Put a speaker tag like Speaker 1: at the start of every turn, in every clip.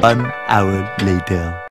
Speaker 1: One hour later.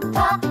Speaker 2: Pop, pop,